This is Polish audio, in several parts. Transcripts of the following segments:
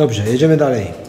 Dobrze, jedziemy dalej.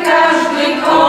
każdy kogoś.